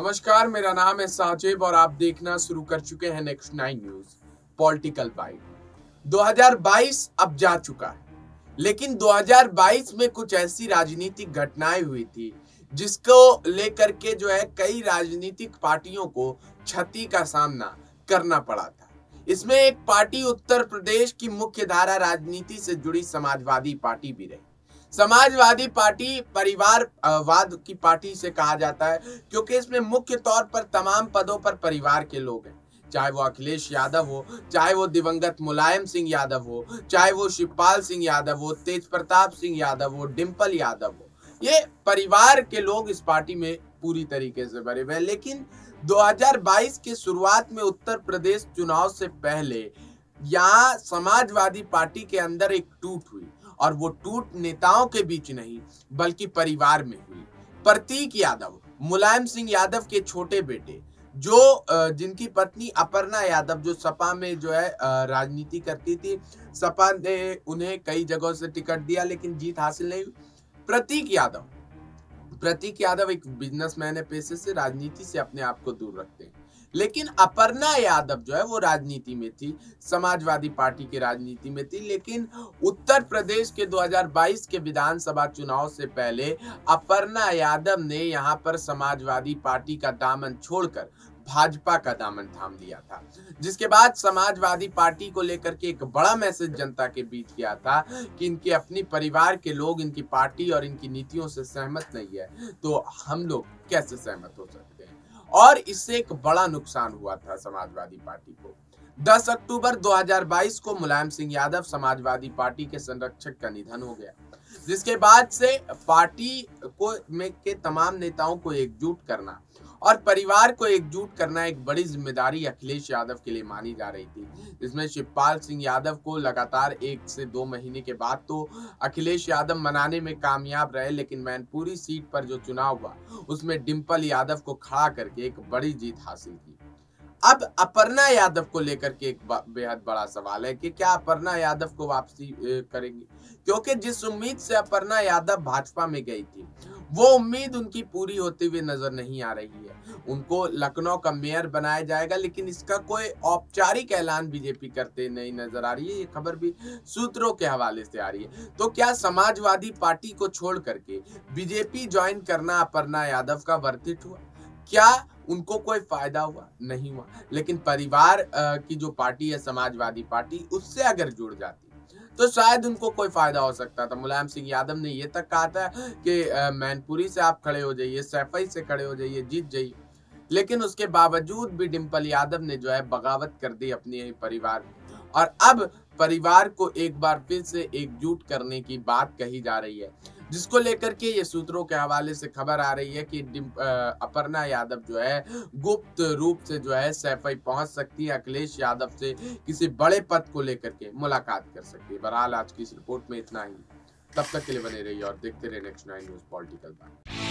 नमस्कार, मेरा नाम है साजिब और आप देखना शुरू कर चुके हैं next nine news political byte 2022 अब जा चुका है, लेकिन 2022 में कुछ ऐसी राजनीतिक घटनाएँ हुई थी, जिसको लेकर के जो है कई राजनीतिक पार्टियों को क्षति का सामना करना पड़ा था। इसमें एक पार्टी उत्तर प्रदेश की मुख्य धारा राजनीति से जुड़ी समाजवादी पार्टी भी रही। समाजवादी पार्टी परिवारवाद की पार्टी से कहा जाता है, क्योंकि इसमें मुख्य तौर पर तमाम पदों पर परिवार के लोग हैं। चाहे वो अखिलेश यादव हो, चाहे वो दिवंगत मुलायम सिंह यादव हो, चाहे वो शिवपाल सिंह यादव हो, तेज प्रताप सिंह यादव हो डिम्पल यादव हो, ये परिवार के लोग इस पार्टी में पूरी तरीके से भरे हुए हैं। लेकिन 2022 की शुरुआत में उत्तर प्रदेश चुनाव से पहले यहाँ समाजवादी पार्टी के अंदर एक टूट हुई। और वो टूट नेताओं के बीच नहीं, बल्कि परिवार में हुई। प्रतीक यादव, मुलायम सिंह यादव के छोटे बेटे, जो जिनकी पत्नी अपर्णा यादव, जो सपा में जो है राजनीति करती थी, सपा ने उन्हें कई जगहों से टिकट दिया, लेकिन जीत हासिल नहीं हुई। प्रतीक यादव प्रतीक यादव एक बिजनेसमैन है पेशे से, राजनीति से अपने आप को दूर रखते हैं। लेकिन अपर्णा यादव जो है वो राजनीति में थी, समाजवादी पार्टी की राजनीति में थी, लेकिन उत्तर प्रदेश के 2022 के विधानसभा चुनाव से पहले अपर्णा यादव ने यहाँ पर समाजवादी पार्टी का दामन छोड़कर भाजपा का दामन थाम लिया था। जिसके बाद समाजवादी पार्टी को लेकर के एक बड़ा मैसेज जनता के बीच किया था कि इनके अपनी परिवार के लोग, इनकी पार्टी और इनकी नीतियों से सहमत नहीं है तो हम लोग कैसे सहमत हो सकते? और इससे एक बड़ा नुकसान हुआ था समाजवादी पार्टी को। 10 अक्टूबर 2022 को मुलायम सिंह यादव समाजवादी पार्टी के संरक्षक का निधन हो गया, जिसके बाद से पार्टी को में के तमाम नेताओं को एकजुट करना और परिवार को एकजुट करना एक बड़ी ज़िम्मेदारी अखिलेश यादव के लिए मानी जा रही थी। जिसमें शिवपाल सिंह यादव को लगातार एक से दो महीने के बाद तो अखिलेश यादव मनाने में कामयाब रहे, लेकिन मैनपुरी सीट पर जो चुनाव हुआ, उसमें डिम्पल यादव को खड़ा करके एक बड़ी जीत हासिल की। अब अपर्णा यादव को लेकर के एक बेहद बड़ा सवाल है कि क्या अपर्णा यादव को वापसी करेंगी? क्योंकि जिस उम्मीद से अपर्णा यादव भाजपा में गई थी, वो उम्मीद उनकी पूरी होती हुई नज़र नहीं आ रही है। उनको लखनऊ का मेयर बनाया जाएगा, लेकिन इसका कोई औपचारिक ऐलान बीजेपी करते नहीं नज़र आ रही है। ये खबर भी सूत्रों के हवाले से आ रही है। तो क्या समाजवादी पार्टी को छोड़ करके बीजेपी ज्वाइन करना अपर्णा यादव का वर्थित हुआ? क्या उनको कोई फ़ायदा हुआ? नहीं हुआ। लेकिन परिवार की जो पार्टी है, समाजवादी पार्टी, उससे अगर जुड़ जाती तो शायद उनको कोई फ़ायदा हो सकता था। मुलायम सिंह यादव ने ये तक कहा था कि मैनपुरी से आप खड़े हो जाइए, सैफई से खड़े हो जाइए, जीत जाइए। लेकिन उसके बावजूद भी डिम्पल यादव ने जो है, बगावत कर दी अपने परिवार और अब परिवार को एक बार फिर से एकजुट करने की बात कही जा रही है, जिसको लेकर के ये सूत्रों के हवाले से खबर आ रही है कि अपर्णा यादव जो है, गुप्त रूप से जो है, सैफई पहुँच सकती है, अखिलेश यादव से किसी बड़े पद को लेकर के मुलाकात कर सकती है। बहरहाल, आज की इस रिपोर्ट में इतना ही। तब तक के लिए बने रहिए और देखते रहे नेक्स्ट नाइन न्यूज़ पॉलिटिकल बात